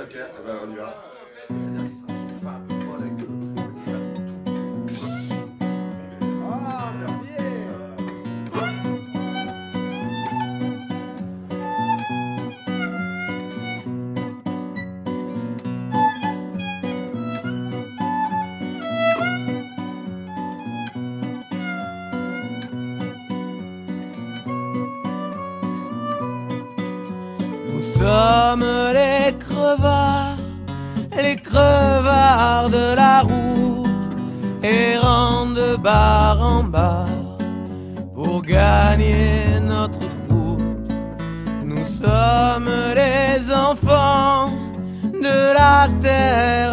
ok, eh ben, on y va. Nous sommes les crevards, les crevards de la route, errant de bar en bar pour gagner notre croûte. Nous sommes les enfants de la terre